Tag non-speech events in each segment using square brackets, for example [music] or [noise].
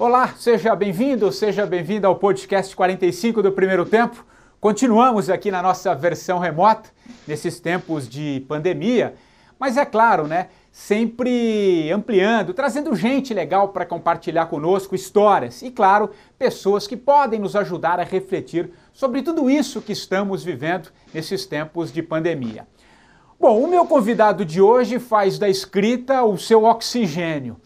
Olá, seja bem-vindo, seja bem-vindo ao podcast 45 do primeiro tempo. Continuamos aqui na nossa versão remota, nesses tempos de pandemia, mas é claro, né? Sempre ampliando, trazendo gente legal para compartilhar conosco histórias e, claro, pessoas que podem nos ajudar a refletir sobre tudo isso que estamos vivendo nesses tempos de pandemia. Bom, o meu convidado de hoje faz da escrita o seu oxigênio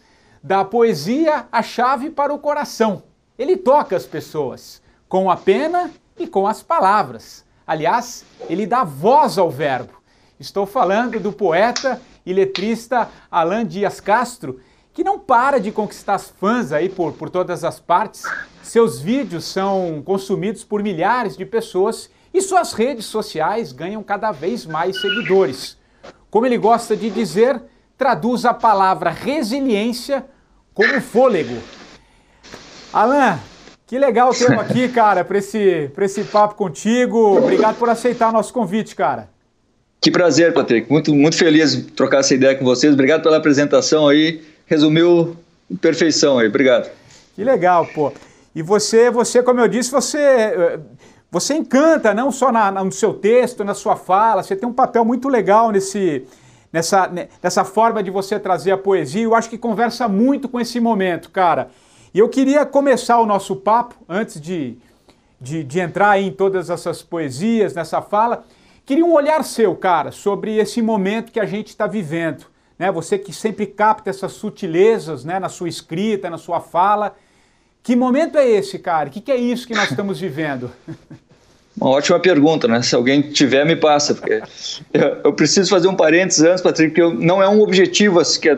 da poesia a chave para o coração. Ele toca as pessoas com a pena e com as palavras. Aliás, ele dá voz ao verbo. Estou falando do poeta e letrista Alain Dias Castro, que não para de conquistar fãs aí por, por todas as partes. Seus vídeos são consumidos por milhares de pessoas e suas redes sociais ganham cada vez mais seguidores. Como ele gosta de dizer, traduz a palavra resiliência como fôlego. Alan, que legal ter aqui, cara, para esse, esse papo contigo. Obrigado por aceitar o nosso convite, cara. Que prazer, Patrick. Muito, muito feliz de trocar essa ideia com vocês. Obrigado pela apresentação aí. Resumiu perfeição aí. Obrigado. Que legal, pô. E você, você, como eu disse, você, você encanta não só na, no seu texto, na sua fala. Você tem um papel muito legal nesse, nessa, nessa forma de você trazer a poesia. Eu acho que conversa muito com esse momento, cara. E eu queria começar o nosso papo, antes de, de, de entrar em todas essas poesias, nessa fala, queria um olhar seu, cara, sobre esse momento que a gente está vivendo. Né? Você que sempre capta essas sutilezas né, na sua escrita, na sua fala. Que momento é esse, cara? O que, que é isso que nós estamos vivendo? [laughs] Uma ótima pergunta, né? Se alguém tiver, me passa. Porque eu, preciso fazer um parênteses antes, Patrick, porque eu, não é um objetivo, assim, que é,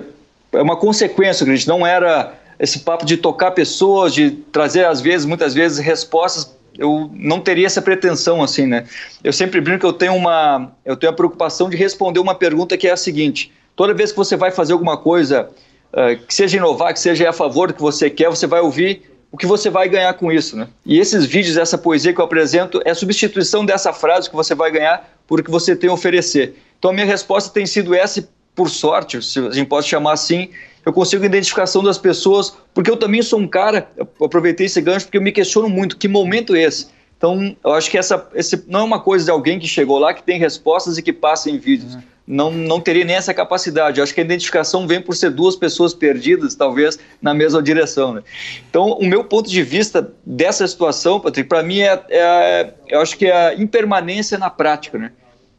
é uma consequência, acredito. Não era esse papo de tocar pessoas, de trazer, às vezes, muitas vezes, respostas. Eu não teria essa pretensão, assim, né? Eu sempre brinco que eu tenho uma, eu tenho a preocupação de responder uma pergunta que é a seguinte: toda vez que você vai fazer alguma coisa, uh, que seja inovar, que seja a favor do que você quer, você vai ouvir o que você vai ganhar com isso, né? E esses vídeos, essa poesia que eu apresento é a substituição dessa frase que você vai ganhar por que você tem a oferecer. Então a minha resposta tem sido essa, por sorte, se a gente pode chamar assim, eu consigo identificação das pessoas, porque eu também sou um cara, eu aproveitei esse gancho porque eu me questiono muito, que momento é esse? Então, eu acho que essa esse não é uma coisa de alguém que chegou lá, que tem respostas e que passa em vídeos. Uhum não, não teria nem essa capacidade. Eu acho que a identificação vem por ser duas pessoas perdidas, talvez, na mesma direção. Né? Então, o meu ponto de vista dessa situação, Patrick, para mim é, é, eu acho que é a impermanência na prática. Né?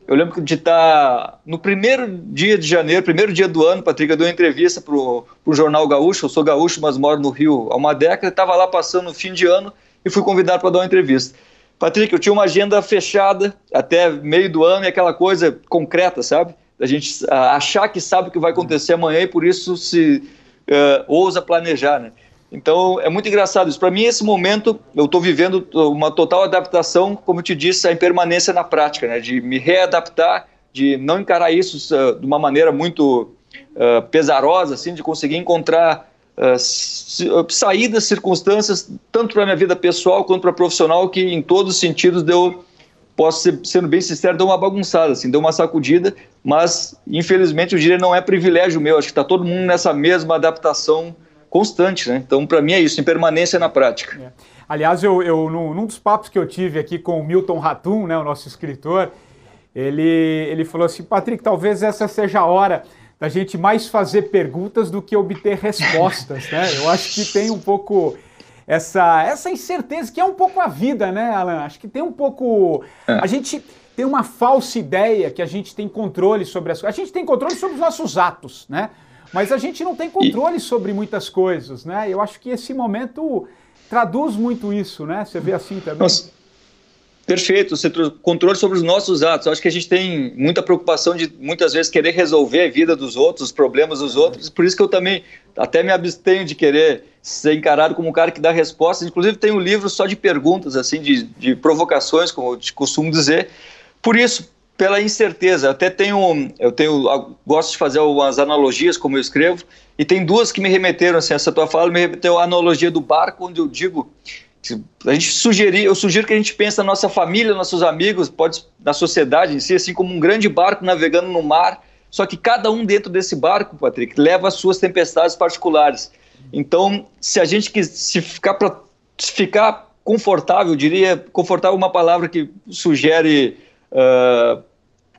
Eu lembro de estar no primeiro dia de janeiro, primeiro dia do ano, Patrick, eu dei uma entrevista para o Jornal Gaúcho. Eu sou gaúcho, mas moro no Rio há uma década. Estava lá passando o fim de ano e fui convidado para dar uma entrevista. Patrick, eu tinha uma agenda fechada até meio do ano e aquela coisa concreta, sabe? A gente uh, achar que sabe o que vai acontecer amanhã e por isso se uh, ousa planejar, né? Então é muito engraçado isso. Para mim, esse momento, eu estou vivendo uma total adaptação, como eu te disse, a impermanência na prática, né? De me readaptar, de não encarar isso uh, de uma maneira muito pesarosa, assim, de conseguir encontrar uh, saídas, circunstâncias, tanto para a minha vida pessoal quanto para profissional, que em todos os sentidos deu, posso ser, sendo bem sincero, deu uma bagunçada, assim, deu uma sacudida, mas infelizmente eu diria não é privilégio meu, acho que está todo mundo nessa mesma adaptação constante, né? Então, para mim é isso, em permanência na prática. É. Aliás, eu, eu num, num, dos papos que eu tive aqui com o Milton Ratum, né, o nosso escritor, ele, ele falou assim, Patrick, talvez essa seja a hora da gente mais fazer perguntas do que obter respostas, né? Eu acho que tem um pouco essa, essa incerteza, que é um pouco a vida, né, Alan? Acho que tem um pouco. É. A gente tem uma falsa ideia que a gente tem controle sobre as coisas. A gente tem controle sobre os nossos atos, né? Mas a gente não tem controle sobre muitas coisas, né? Eu acho que esse momento traduz muito isso, né? Você vê assim também. Nossa. Perfeito, controle sobre os nossos atos. Eu acho que a gente tem muita preocupação de muitas vezes querer resolver a vida dos outros, os problemas dos outros. Por isso que eu também até me abstenho de querer ser encarado como um cara que dá respostas. Inclusive tem um livro só de perguntas, assim, de, de provocações, como eu costumo dizer. Por isso, pela incerteza. Até tenho, eu tenho, gosto de fazer umas analogias como eu escrevo. E tem duas que me remeteram assim. Essa tua fala me remeteu à analogia do barco, onde eu digo a gente sugerir, eu sugiro que a gente pense na nossa família, nossos amigos, pode na sociedade em si, assim como um grande barco navegando no mar, só que cada um dentro desse barco, Patrick, leva as suas tempestades particulares. Então, se a gente se ficar para ficar confortável, eu diria confortável é uma palavra que sugere uh,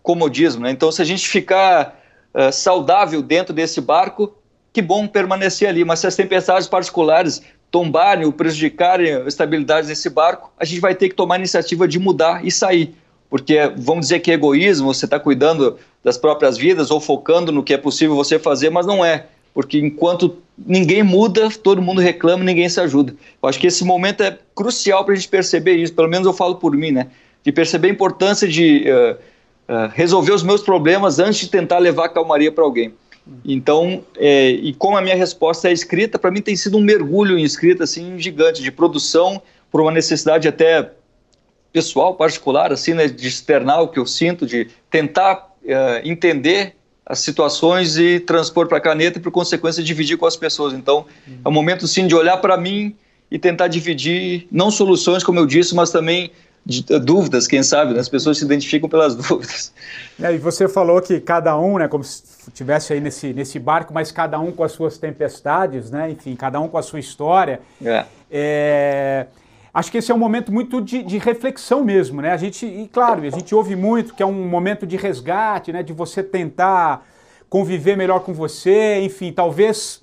comodismo, né? Então, se a gente ficar uh, saudável dentro desse barco, que bom permanecer ali. Mas se as tempestades particulares tombarem ou prejudicarem a estabilidade desse barco, a gente vai ter que tomar a iniciativa de mudar e sair. Porque vamos dizer que é egoísmo, você está cuidando das próprias vidas ou focando no que é possível você fazer, mas não é. Porque enquanto ninguém muda, todo mundo reclama, ninguém se ajuda. Eu acho que esse momento é crucial para a gente perceber isso, pelo menos eu falo por mim, né? De perceber a importância de uh, uh, resolver os meus problemas antes de tentar levar a calmaria para alguém. Então, é, e como a minha resposta é escrita, para mim tem sido um mergulho em escrita assim gigante de produção por uma necessidade até pessoal, particular, assim, né, de externar o que eu sinto, de tentar uh, entender as situações e transpor para a caneta e, por consequência, dividir com as pessoas. Então, uhum. é um momento, sim, de olhar para mim e tentar dividir, não soluções, como eu disse, mas também de, uh, dúvidas, quem sabe, né? as pessoas se identificam pelas [laughs] dúvidas. É, e você falou que cada um, né, como se estivesse aí nesse, nesse barco, mas cada um com as suas tempestades, né, enfim, cada um com a sua história. É. é acho que esse é um momento muito de, de, reflexão mesmo, né? A gente, e claro, a gente ouve muito que é um momento de resgate, né? De você tentar conviver melhor com você, enfim, talvez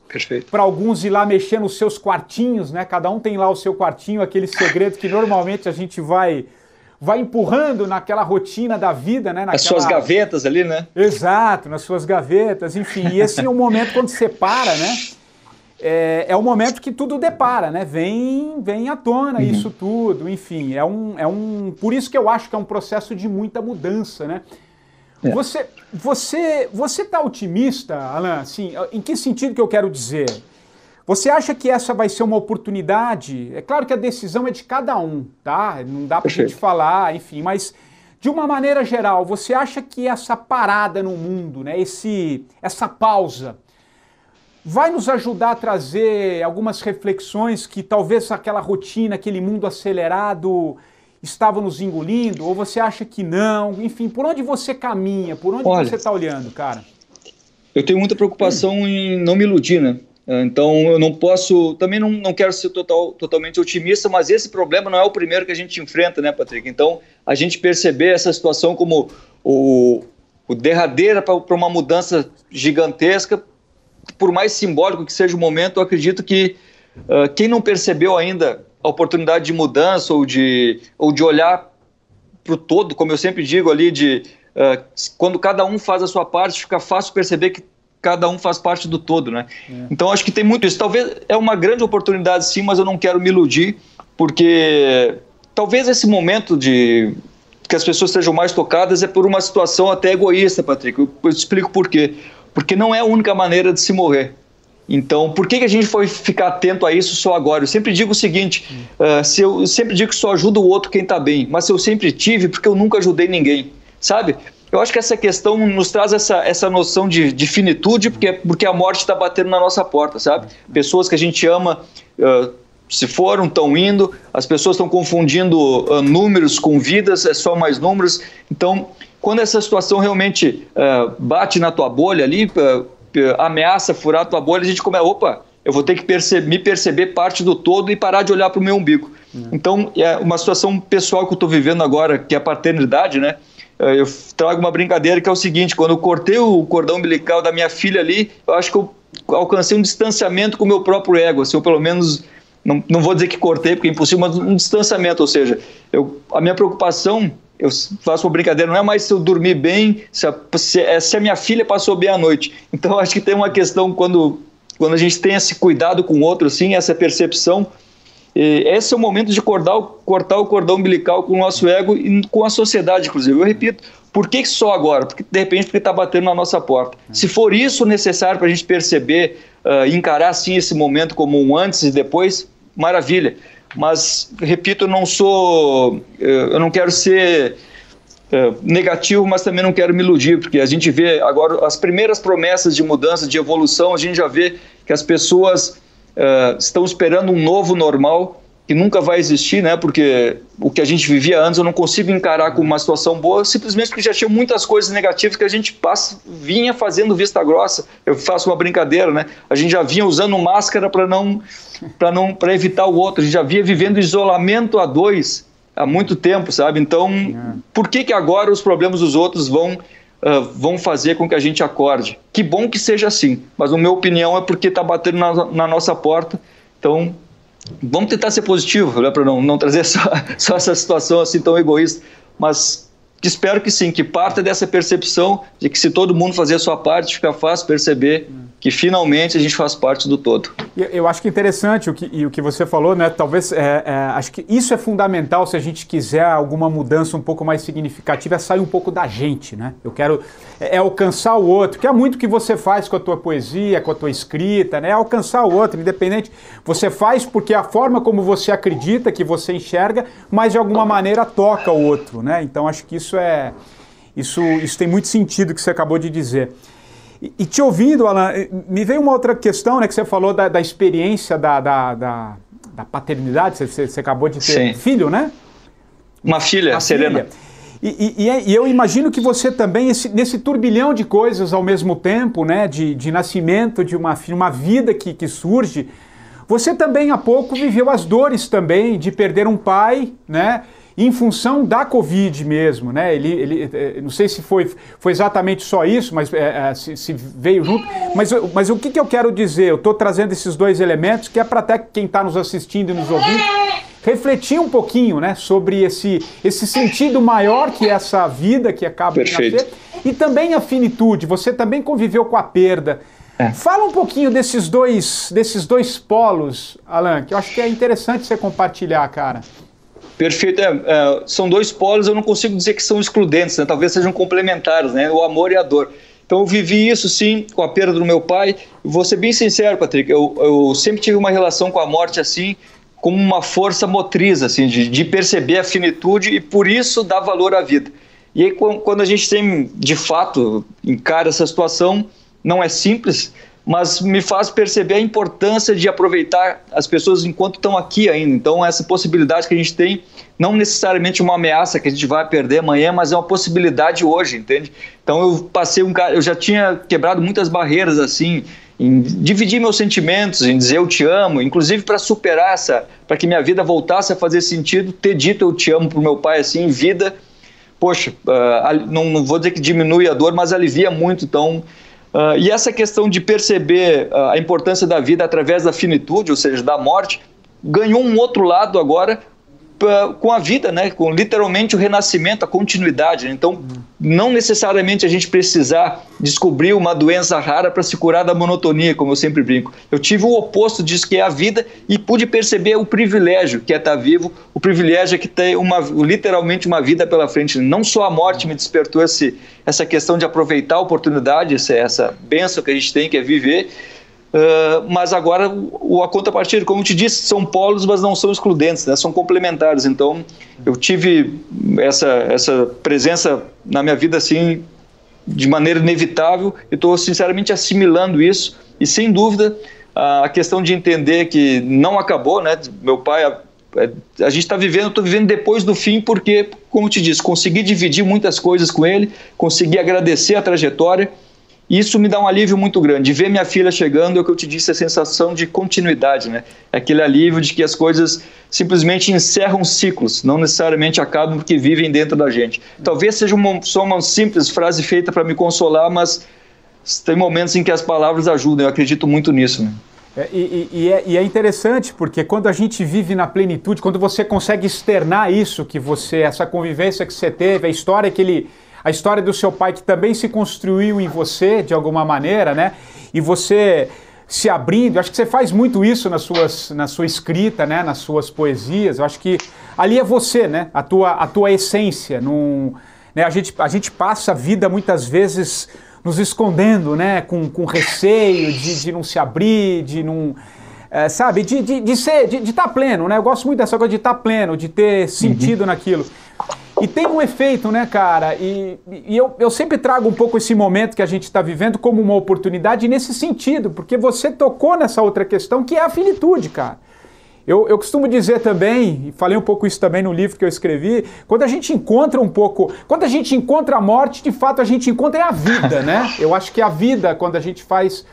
para alguns ir lá mexer nos seus quartinhos, né? Cada um tem lá o seu quartinho, aquele segredo que normalmente a gente vai vai empurrando naquela rotina da vida, né? Naquela... As suas gavetas ali, né? Exato, nas suas gavetas, enfim. E esse é um momento quando você para, né? é, é o momento que tudo depara, né? Vem, vem à tona uhum. isso tudo, enfim. É um, é um. Por isso que eu acho que é um processo de muita mudança, né? É. Você, você, você tá otimista, Alan? Assim, em que sentido que eu quero dizer? Você acha que essa vai ser uma oportunidade? É claro que a decisão é de cada um, tá? Não dá para gente falar, enfim, mas de uma maneira geral, você acha que essa parada no mundo, né? Esse, essa pausa, vai nos ajudar a trazer algumas reflexões que talvez aquela rotina, aquele mundo acelerado estava nos engolindo? Ou você acha que não? Enfim, por onde você caminha? Por onde Olha, você está olhando, cara? Eu tenho muita preocupação hum. em não me iludir, né? Então eu não posso, também não, não quero ser total, totalmente otimista, mas esse problema não é o primeiro que a gente enfrenta, né, Patrick? Então a gente perceber essa situação como o, o derradeira para uma mudança gigantesca por mais simbólico que seja o momento, eu acredito que uh, quem não percebeu ainda a oportunidade de mudança ou de, ou de olhar para o todo, como eu sempre digo ali, de uh, quando cada um faz a sua parte, fica fácil perceber que cada um faz parte do todo, né? É. Então acho que tem muito isso. Talvez é uma grande oportunidade sim, mas eu não quero me iludir, porque talvez esse momento de que as pessoas sejam mais tocadas é por uma situação até egoísta, Patrick. Eu, eu explico por quê porque não é a única maneira de se morrer. Então, por que, que a gente foi ficar atento a isso só agora? Eu sempre digo o seguinte: uh, se eu, eu, sempre digo que só ajuda o outro quem está bem, mas eu sempre tive porque eu nunca ajudei ninguém, sabe? Eu acho que essa questão nos traz essa, essa noção de, de finitude, porque, porque a morte está batendo na nossa porta, sabe? Pessoas que a gente ama. Uh, se foram, estão indo, as pessoas estão confundindo uh, números com vidas, é só mais números. Então, quando essa situação realmente bate na tua bolha ali, ameaça furar a tua bolha, a gente começa, opa, eu vou ter que perce me perceber parte do todo e parar de olhar para o meu umbigo. Uhum. Então, é uma situação pessoal que eu estou vivendo agora, que é a paternidade, né? Eu trago uma brincadeira que é o seguinte: quando eu cortei o cordão umbilical da minha filha ali, eu acho que eu alcancei um distanciamento com o meu próprio ego, assim, ou pelo menos não, não vou dizer que cortei, porque é impossível, mas um distanciamento, ou seja, eu, a minha preocupação eu faço uma brincadeira, não é mais se eu dormir bem, se a, se, é se a minha filha passou bem a noite. Então, [laughs] acho que tem uma questão quando, quando a gente tem esse cuidado com o outro, assim, essa percepção. esse é o momento de cortar, cortar o cordão umbilical com o nosso ego e com a sociedade, inclusive. Eu repito, por que só agora? Porque, de repente, porque está batendo na nossa porta. Se for isso necessário para a gente perceber, uh, encarar, sim, esse momento como um antes e depois, maravilha mas repito, não sou, eh, eu não quero ser eh, negativo, mas também não quero me iludir, porque a gente vê agora as primeiras promessas de mudança, de evolução, a gente já vê que as pessoas uh, estão esperando um novo normal que nunca vai existir, né? Porque o que a gente vivia antes eu não consigo encarar como uma situação boa, simplesmente porque já tinha muitas coisas negativas que a gente passa, vinha fazendo vista grossa. Eu faço uma brincadeira, né? A gente já vinha usando máscara para não para não para evitar o outro. A gente já vinha vivendo isolamento a dois há muito tempo, sabe? Então, por que que agora os problemas dos outros vão uh, vão fazer com que a gente acorde? Que bom que seja assim, mas na minha opinião é porque está batendo na, na nossa porta. Então, vamos tentar ser positivo, né, para não, não trazer [laughs] só, só essa situação assim tão egoísta, mas espero que sim, que parta dessa percepção de que se todo mundo fazer a sua parte, fica fácil perceber que finalmente a gente faz parte do todo. Eu acho que interessante o que, e o que você falou, né? Talvez é, é, acho que isso é fundamental se a gente quiser alguma mudança um pouco mais significativa, é sair um pouco da gente, né? Eu quero é, é, alcançar o outro, que é muito que você faz com a tua poesia, com a tua escrita, né? É alcançar o outro, independente. Você faz porque a forma como você acredita, que você enxerga, mas de alguma maneira toca o outro, né? Então acho que isso é isso, isso tem muito sentido que você acabou de dizer. E, te ouvindo, Alan, me veio uma outra questão, né, que você falou da, da experiência da, da, da, da paternidade, você, você, acabou de ter Sim. filho, né? Uma filha, uma Serena. Filha. E, e, e, eu imagino que você também, esse, nesse turbilhão de coisas ao mesmo tempo, né, de, de nascimento de uma uma vida que, que surge, você também há pouco viveu as dores também de perder um pai, né? Em função da Covid mesmo, né? Ele, ele eh, não sei se foi, foi exatamente só isso, mas é, se, se, veio junto. Mas, mas o que, que eu quero dizer? Eu estou trazendo esses dois elementos que é para até quem está nos assistindo e nos ouvindo refletir um pouquinho, né, sobre esse, esse sentido maior que essa vida que acaba Perfeito. de nascer e também a finitude. Você também conviveu com a perda. É. Fala um pouquinho desses dois, desses dois polos, Alan, que eu acho que é interessante você compartilhar, cara. Perfeito. É, é, são dois polos, eu não consigo dizer que são excludentes, né? talvez sejam complementares, né? o amor e a dor. Então eu vivi isso sim com a perda do meu pai. Vou ser bem sincero, Patrick, eu, eu sempre tive uma relação com a morte assim, como uma força motriz, assim, de, de perceber a finitude e por isso dar valor à vida. E aí quando a gente tem, de fato, encara essa situação, não é simples, mas me faz perceber a importância de aproveitar as pessoas enquanto estão aqui ainda. Então, essa possibilidade que a gente tem, não necessariamente uma ameaça que a gente vai perder amanhã, mas é uma possibilidade hoje, entende? Então, eu passei um eu já tinha quebrado muitas barreiras assim, em dividir meus sentimentos, em dizer eu te amo, inclusive para superar essa, para que minha vida voltasse a fazer sentido, ter dito eu te amo para o meu pai assim em vida, poxa, uh, não, não vou dizer que diminui a dor, mas alivia muito. Então, Uh, e essa questão de perceber uh, a importância da vida através da finitude, ou seja, da morte, ganhou um outro lado agora com a vida, né? com literalmente o renascimento, a continuidade. Né? Então, não necessariamente a gente precisar descobrir uma doença rara para se curar da monotonia, como eu sempre brinco. Eu tive o oposto disso, que é a vida, e pude perceber o privilégio que é estar vivo, o privilégio é que tem uma, literalmente uma vida pela frente. Não só a morte me despertou esse, essa questão de aproveitar a oportunidade, essa, essa benção que a gente tem, que é viver, Uh, mas agora o, a contrapartida, como eu te disse, são polos, mas não são excludentes, né? são complementares. Então eu tive essa, essa presença na minha vida assim de maneira inevitável e estou sinceramente assimilando isso. E sem dúvida a questão de entender que não acabou, né? Meu pai, a, a gente está vivendo, estou vivendo depois do fim porque, como te disse, consegui dividir muitas coisas com ele, consegui agradecer a trajetória isso me dá um alívio muito grande. De ver minha filha chegando, é o que eu te disse, a sensação de continuidade, né? É aquele alívio de que as coisas simplesmente encerram ciclos, não necessariamente acabam porque vivem dentro da gente. Talvez seja uma, só uma simples frase feita para me consolar, mas tem momentos em que as palavras ajudam, eu acredito muito nisso. Né? É, e, e, é, e, é, interessante porque quando a gente vive na plenitude, quando você consegue externar isso que você, essa convivência que você teve, a história que ele a história do seu pai que também se construiu em você de alguma maneira, né? E você se abrindo, acho que você faz muito isso nas suas, na sua escrita, né? Nas suas poesias. Eu acho que ali é você, né? A tua, a tua essência. Num, né? a, gente, a gente passa a vida muitas vezes nos escondendo, né? Com, com receio de, de não se abrir, de não. É, sabe, de, de, de ser, de estar tá pleno, né? Eu gosto muito dessa coisa de estar tá pleno, de ter sentido uhum. naquilo. E tem um efeito, né, cara? E, e eu, eu sempre trago um pouco esse momento que a gente está vivendo como uma oportunidade nesse sentido, porque você tocou nessa outra questão que é a finitude, cara. Eu, eu costumo dizer também, e falei um pouco isso também no livro que eu escrevi, quando a gente encontra um pouco, quando a gente encontra a morte, de fato a gente encontra a vida, né? Eu acho que a vida, quando a gente faz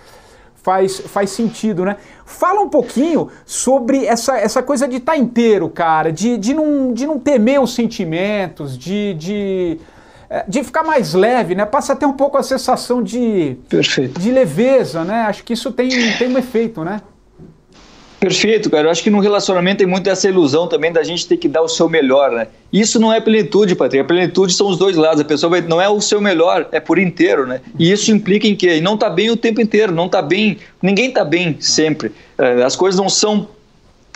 faz, faz sentido, né? Fala um pouquinho sobre essa, essa coisa de estar tá inteiro, cara, de, de, não, de não temer os sentimentos, de, de, é, de ficar mais leve, né? Passa até um pouco a sensação de, Perfeito. de leveza, né? Acho que isso tem, tem um efeito, né? Perfeito, cara. Eu acho que no relacionamento tem muito essa ilusão também da gente ter que dar o seu melhor, né? Isso não é plenitude, Patrick. A plenitude são os dois lados. A pessoa vai, não é o seu melhor, é por inteiro, né? E isso implica em quê? E não tá bem o tempo inteiro, não tá bem. Ninguém tá bem sempre. É, as coisas não são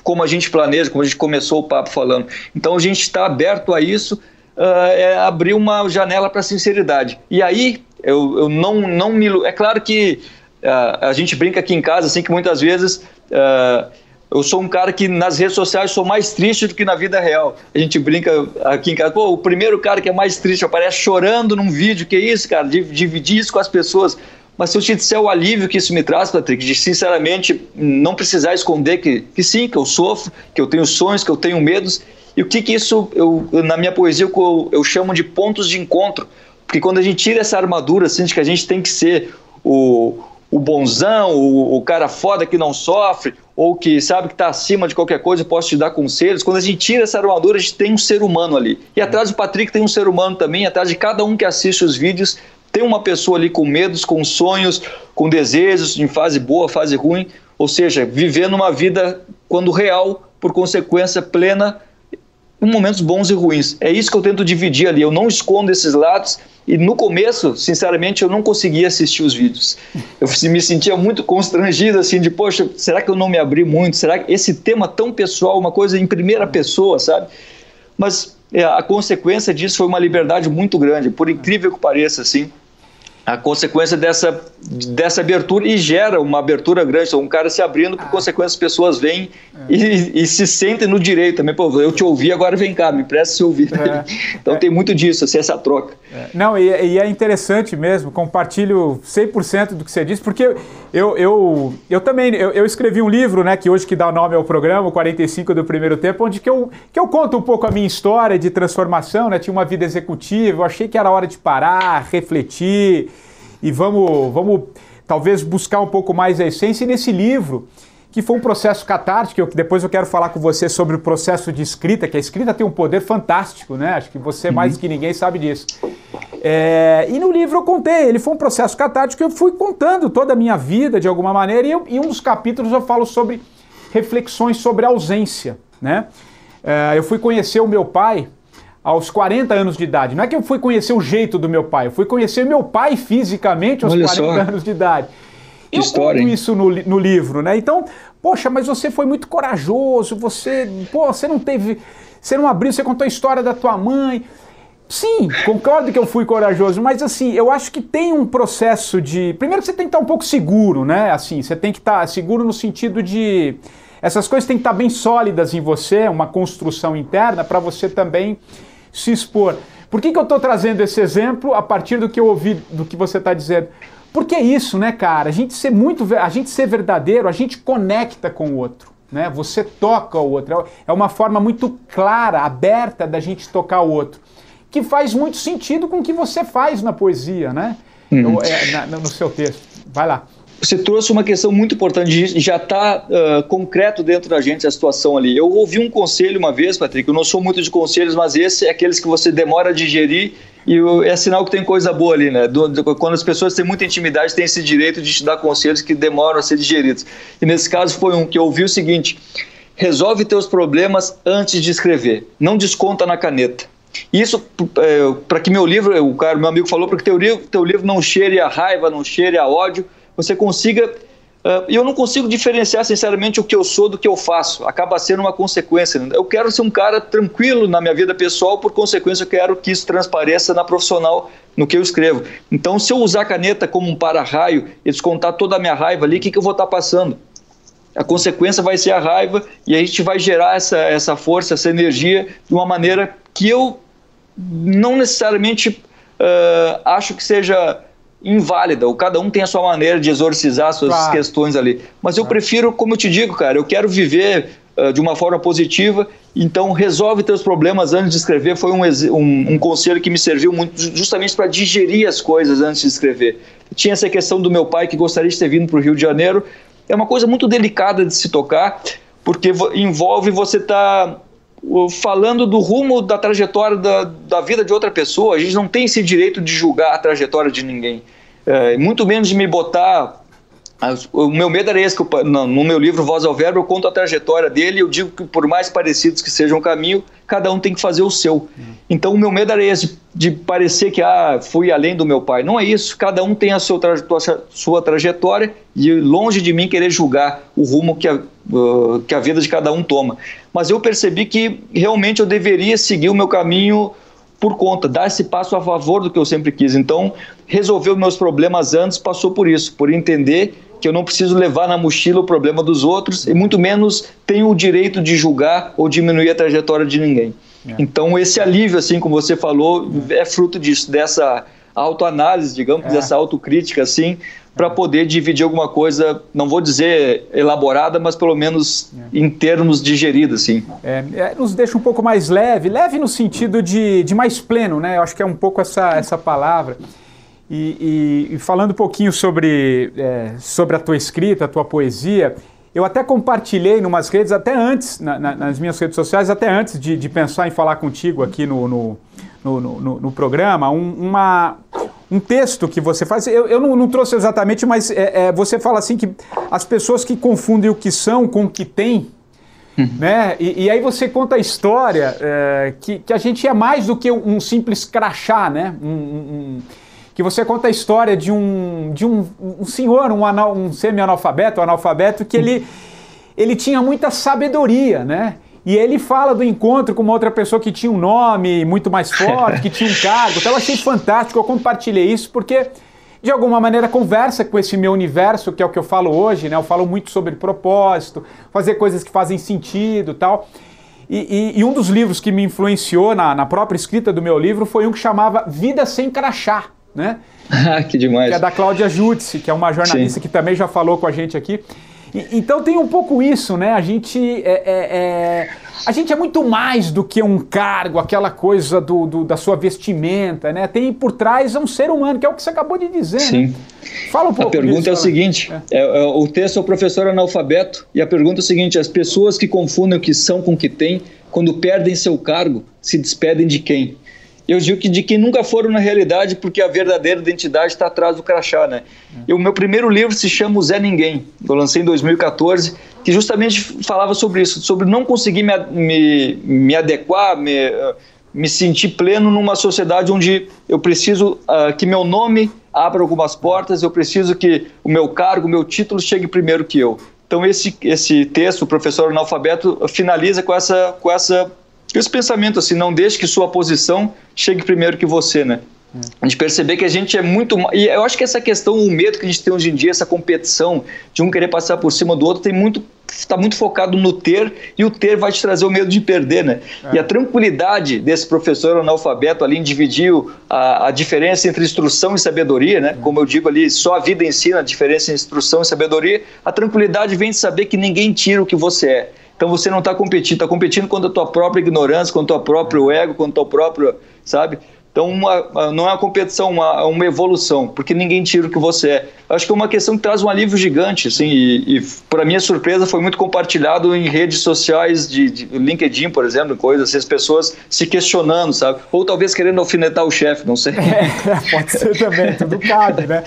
como a gente planeja, como a gente começou o papo falando. Então a gente está aberto a isso, uh, é abrir uma janela para sinceridade. E aí eu, eu não, não me. É claro que uh, a gente brinca aqui em casa, assim, que muitas vezes Uh, eu sou um cara que nas redes sociais sou mais triste do que na vida real. A gente brinca aqui em casa, pô, o primeiro cara que é mais triste aparece chorando num vídeo, que isso, cara? Dividir isso com as pessoas. Mas se eu te disser o alívio que isso me traz, Patrick, de sinceramente não precisar esconder que, que sim, que eu sofro, que eu tenho sonhos, que eu tenho medos, e o que que isso, eu, na minha poesia, eu, eu chamo de pontos de encontro. Porque quando a gente tira essa armadura, assim, de que a gente tem que ser o, o bonzão, o, o, cara foda que não sofre, ou que sabe que está acima de qualquer coisa e posso te dar conselhos. Quando a gente tira essa armadura, a gente tem um ser humano ali. E atrás do Patrick tem um ser humano também, atrás de cada um que assiste os vídeos, tem uma pessoa ali com medos, com sonhos, com desejos, em fase boa, fase ruim. Ou seja, vivendo uma vida, quando real, por consequência plena, momentos bons e ruins. É isso que eu tento dividir ali. Eu não escondo esses lados e no começo, sinceramente, eu não conseguia assistir os vídeos. Eu me sentia muito constrangido, assim, de, poxa, será que eu não me abri muito? Será que esse tema tão pessoal, uma coisa em primeira pessoa, sabe? Mas é, a consequência disso foi uma liberdade muito grande, por incrível que pareça, assim a consequência dessa, dessa abertura e gera uma abertura grande. Um cara se abrindo, por ah. consequência, as pessoas vêm é. e, e, se sentem no direito também. Pô, eu te ouvi, agora vem cá, me presta se ouvir. É. [laughs] Então é. tem muito disso, assim, essa troca. É. Não, e, e, é interessante mesmo, compartilho 100% do que você disse, porque eu, eu, eu também, eu, eu, escrevi um livro, né, que hoje que dá o nome ao programa, o 45 do Primeiro Tempo, onde que eu, que eu conto um pouco a minha história de transformação, né, tinha uma vida executiva, eu achei que era hora de parar, refletir, e vamos, vamos talvez buscar um pouco mais a essência. E nesse livro, que foi um processo catártico, eu, depois eu quero falar com você sobre o processo de escrita, que a escrita tem um poder fantástico, né? Acho que você, mais uhum. que ninguém, sabe disso. É, e no livro eu contei, ele foi um processo catártico, eu fui contando toda a minha vida de alguma maneira, e eu, em um dos capítulos eu falo sobre reflexões sobre ausência, né? É, eu fui conhecer o meu pai aos 40 anos de idade. Não é que eu fui conhecer o jeito do meu pai, eu fui conhecer meu pai fisicamente aos Olha 40 só. anos de idade. Eu história, conto isso no, no livro, né? Então, poxa, mas você foi muito corajoso, você, pô, você não teve, você não abriu, você contou a história da tua mãe. Sim, concordo que eu fui corajoso, mas assim, eu acho que tem um processo de. Primeiro você tem que estar um pouco seguro, né? Assim, você tem que estar seguro no sentido de. Essas coisas têm que estar bem sólidas em você, uma construção interna, para você também se expor. Por que, que eu estou trazendo esse exemplo a partir do que eu ouvi, do que você está dizendo? Porque é isso, né, cara? A gente ser muito, a gente ser verdadeiro, a gente conecta com o outro, né? Você toca o outro. É uma forma muito clara, aberta da gente tocar o outro, que faz muito sentido com o que você faz na poesia, né? Uhum. É, na, no seu texto. Vai lá você trouxe uma questão muito importante, já está uh, concreto dentro da gente a situação ali. Eu ouvi um conselho uma vez, Patrick, eu não sou muito de conselhos, mas esse é aqueles que você demora a digerir e é sinal que tem coisa boa ali, né? Do, do, quando as pessoas têm muita intimidade, têm esse direito de te dar conselhos que demoram a ser digeridos. E nesse caso foi um que eu ouvi o seguinte: resolve teus problemas antes de escrever, não desconta na caneta. Isso é, para que meu livro, o cara, meu amigo falou, para que teu livro, teu livro não cheire a raiva, não cheire a ódio, você consiga. Uh, eu não consigo diferenciar, sinceramente, o que eu sou do que eu faço. Acaba sendo uma consequência. Eu quero ser um cara tranquilo na minha vida pessoal, por consequência, eu quero que isso transpareça na profissional, no que eu escrevo. Então, se eu usar a caneta como um para-raio e descontar toda a minha raiva ali, o que, que eu vou estar passando? A consequência vai ser a raiva e a gente vai gerar essa, essa força, essa energia de uma maneira que eu não necessariamente uh, acho que seja inválida, ou cada um tem a sua maneira de exorcizar suas claro. questões ali. Mas eu prefiro, como eu te digo, cara, eu quero viver uh, de uma forma positiva. Então, resolve teus problemas antes de escrever. Foi um, um, um conselho que me serviu muito justamente para digerir as coisas antes de escrever. Tinha essa questão do meu pai que gostaria de ter vindo para o Rio de Janeiro. É uma coisa muito delicada de se tocar, porque envolve você estar tá falando do rumo da trajetória da, da vida de outra pessoa. A gente não tem esse direito de julgar a trajetória de ninguém. É, muito menos de me botar o meu medo era esse, que eu, no, meu livro Voz ao Verbo eu conto a trajetória dele e eu digo que por mais parecidos que sejam o caminho, cada um tem que fazer o seu. Uhum. Então o meu medo era esse, de, parecer que ah, fui além do meu pai. Não é isso, cada um tem a sua, sua trajetória e longe de mim querer julgar o rumo que a, uh, que a vida de cada um toma. Mas eu percebi que realmente eu deveria seguir o meu caminho por conta, dar esse passo a favor do que eu sempre quis. Então, resolver os meus problemas antes passou por isso, por entender que eu não preciso levar na mochila o problema dos outros e muito menos tenho o direito de julgar ou diminuir a trajetória de ninguém. É. Então esse alívio, assim como você falou, é fruto disso, dessa autoanálise, digamos, é. dessa autocrítica, assim, para poder dividir alguma coisa, não vou dizer elaborada, mas pelo menos é. em termos digeridos, assim. É, é, nos deixa um pouco mais leve, leve no sentido de, de mais pleno, né? Eu acho que é um pouco essa, essa palavra. E, e, e falando um pouquinho sobre, é, sobre a tua escrita, a tua poesia, eu até compartilhei em umas redes, até antes, na, na, nas minhas redes sociais, até antes de, de, pensar em falar contigo aqui no, no, no, no, no programa, um, uma, um texto que você faz. Eu, eu não, não trouxe exatamente, mas é, é, você fala assim que as pessoas que confundem o que são com o que têm. Uhum. Né? E, e, aí você conta a história é, que, que a gente é mais do que um simples crachá, né? Um, um, que você conta a história de um, de um, um senhor, um, anal, um semi-analfabeto, um analfabeto, que ele, ele tinha muita sabedoria, né? E ele fala do encontro com uma outra pessoa que tinha um nome muito mais forte, que tinha um cargo. Então eu achei fantástico, eu compartilhei isso porque de alguma maneira conversa com esse meu universo, que é o que eu falo hoje, né? Eu falo muito sobre propósito, fazer coisas que fazem sentido tal. E, e, e um dos livros que me influenciou na, na própria escrita do meu livro foi um que chamava Vida Sem Crachá né? [laughs] que demais. Que é da Cláudia Jutsi, que é uma jornalista Sim. que também já falou com a gente aqui. E, então tem um pouco isso, né? A gente é, é, é, a gente é muito mais do que um cargo, aquela coisa do, do, da sua vestimenta, né? Tem por trás um ser humano, que é o que você acabou de dizer. Né? Sim. Né? Fala um pouco. A pergunta disso, é o seguinte: é. é. o texto é o professor analfabeto, e a pergunta é o seguinte: as pessoas que confundem o que são com o que têm, quando perdem seu cargo, se despedem de quem? Eu digo que de quem nunca foram na realidade, porque a verdadeira identidade está atrás do crachá, né? E o meu primeiro livro se chama O Zé Ninguém, eu lancei em 2014, que justamente falava sobre isso, sobre não conseguir me, me, me adequar, me, me sentir pleno numa sociedade onde eu preciso uh, que meu nome abra algumas portas, eu preciso que o meu cargo, o meu título chegue primeiro que eu. Então esse, esse texto, o professor analfabeto, finaliza com essa, com essa esse pensamento assim, não deixe que sua posição chegue primeiro que você, né? A gente perceber que a gente é muito. E eu acho que essa questão, o medo que a gente tem hoje em dia, essa competição de um querer passar por cima do outro, tem muito está muito focado no ter e o ter vai te trazer o medo de perder, né? É. E a tranquilidade desse professor analfabeto ali em dividir a, a diferença entre instrução e sabedoria, né? Como eu digo ali, só a vida ensina a diferença entre instrução e sabedoria. A tranquilidade vem de saber que ninguém tira o que você é. Então você não está competindo, está competindo contra a tua própria ignorância, contra o teu próprio ego, contra o teu próprio, sabe? Então, uma, não é uma competição, uma, uma evolução, porque ninguém tira o que você é. Acho que é uma questão que traz um alívio gigante, assim, e, e para minha surpresa foi muito compartilhado em redes sociais de, de LinkedIn, por exemplo, coisas assim, as pessoas se questionando, sabe? Ou talvez querendo alfinetar o chefe, não sei. É, [laughs] pode ser também, tudo cabe, né?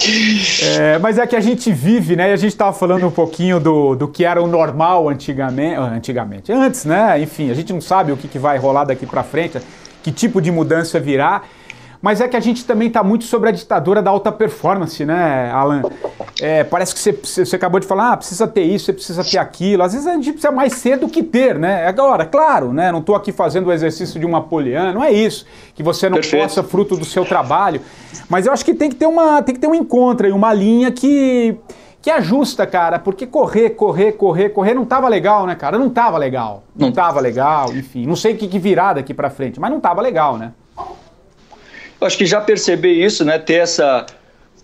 É, mas é que a gente vive, né? E a gente estava falando um pouquinho do, do que era o normal antigamente, antigamente, antes, né? Enfim, a gente não sabe o que, que vai rolar daqui para frente, que tipo de mudança virá. Mas é que a gente também está muito sobre a ditadura da alta performance, né, Alan? É, parece que você, você acabou de falar, ah, precisa ter isso, você precisa ter aquilo. Às vezes a gente precisa mais ser do que ter, né? Agora, claro, né? Não estou aqui fazendo o exercício de uma poliana, não é isso. Que você não Perfeito. possa fruto do seu trabalho. Mas eu acho que tem que ter uma, tem que ter um encontro e uma linha que que ajusta, cara, porque correr, correr, correr, correr não tava legal, né, cara? Não tava legal. Não, não tava legal, enfim. Não sei o que, que virá daqui para frente, mas não tava legal, né? Acho que já perceber isso, né, ter essa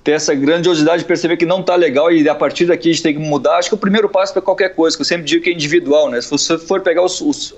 ter essa grandiosidade de perceber que não está legal e a partir daqui a gente tem que mudar. Acho que o primeiro passo para qualquer coisa, que eu sempre digo que é individual, né? Se você for pegar os, os,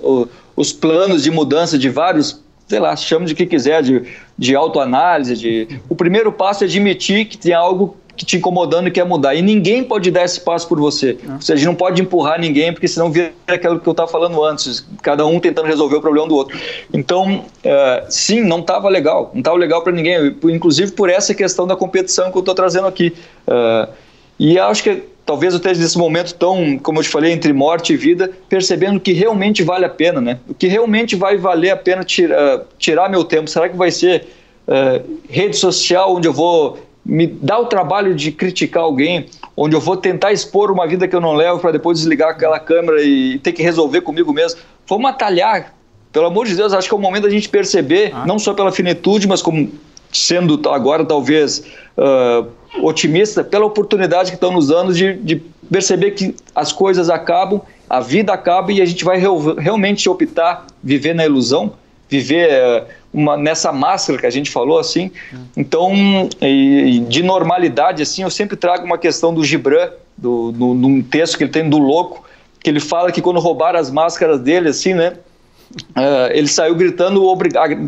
os planos de mudança de vários, sei lá, chame de que quiser, de, de autoanálise, de... o primeiro passo é admitir que tem algo que te incomodando e quer mudar. E ninguém pode dar esse passo por você. É. Ou seja, não pode empurrar ninguém, porque senão vira aquilo que eu estava falando antes, cada um tentando resolver o problema do outro. Então, uh, sim, não estava legal. Não estava legal para ninguém, inclusive por essa questão da competição que eu estou trazendo aqui. Uh, e acho que talvez eu esteja nesse momento tão, como eu te falei, entre morte e vida, percebendo que realmente vale a pena, né? O que realmente vai valer a pena tira, tirar meu tempo. Será que vai ser uh, rede social onde eu vou me dá o trabalho de criticar alguém, onde eu vou tentar expor uma vida que eu não levo para depois desligar aquela câmera e ter que resolver comigo mesmo. Vamos atalhar. Pelo amor de Deus, acho que é o momento da gente perceber, ah. não só pela finitude, mas como sendo agora talvez uh, otimista, pela oportunidade que estão nos dando de, de, perceber que as coisas acabam, a vida acaba e a gente vai realmente optar viver na ilusão, viver uh, uma, nessa máscara que a gente falou assim. Então, e, de normalidade assim, eu sempre trago uma questão do Gibran, do, do, num texto que ele tem do louco, que ele fala que quando roubaram as máscaras dele assim, né? Uh, ele saiu gritando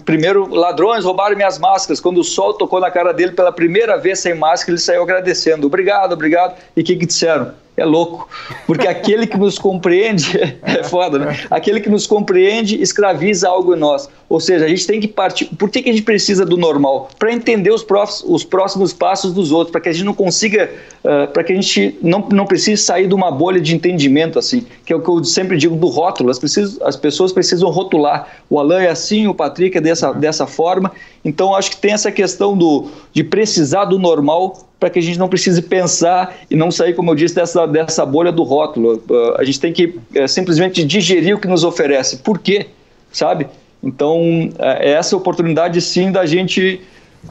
primeiro ladrões roubaram minhas máscaras quando o sol tocou na cara dele pela primeira vez sem máscara ele saiu agradecendo obrigado obrigado e o que que disseram é louco, porque aquele que nos compreende, [laughs] é foda, né? Aquele que nos compreende escraviza algo em nós. Ou seja, a gente tem que partir. Por que, que a gente precisa do normal? Para entender os, próximos, os próximos passos dos outros, para que a gente não consiga, uh, para que a gente não, não precise sair de uma bolha de entendimento, assim, que é o que eu sempre digo do rótulo. As, precisam, as pessoas precisam rotular. O Alan é assim, o Patrick é dessa, dessa forma. Então, acho que tem essa questão do, de precisar do normal para que a gente não precise pensar e não sair, como eu disse, dessa, dessa bolha do rótulo. Uh, a gente tem que é, simplesmente digerir o que nos oferece. Por quê? Sabe? Então, é, é essa oportunidade, sim, da gente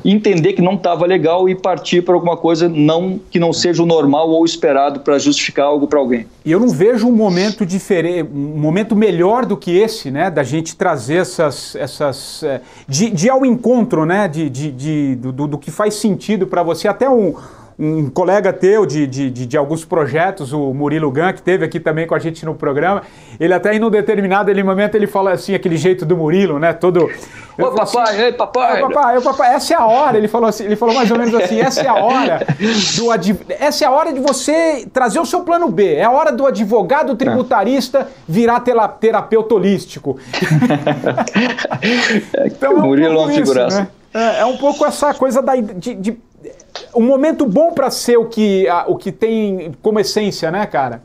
entender que não estava legal e partir para alguma coisa não que não seja o normal ou esperado para justificar algo para alguém. E eu não vejo um momento diferente, um momento melhor do que esse, né, da gente trazer essas, essas é, de, de ao encontro, né, de, de, de do, do que faz sentido para você, até um um colega teu de, de, de, de, alguns projetos, o Murilo Gan, que teve aqui também com a gente no programa, ele até em um determinado ele, momento ele fala assim, aquele jeito do Murilo, né? Todo. Ô papai, assim, ei papai! Ô papai, ô papai, essa é a hora, ele falou assim, ele falou mais ou menos assim, essa é a hora do essa é a hora de você trazer o seu plano B, é a hora do advogado tributarista virar terapeuta holístico. [laughs] então, é um Murilo é uma figuraça. Né? É, é, um pouco essa coisa da, de, de um momento bom para ser o que, a, o que tem como essência, né, cara?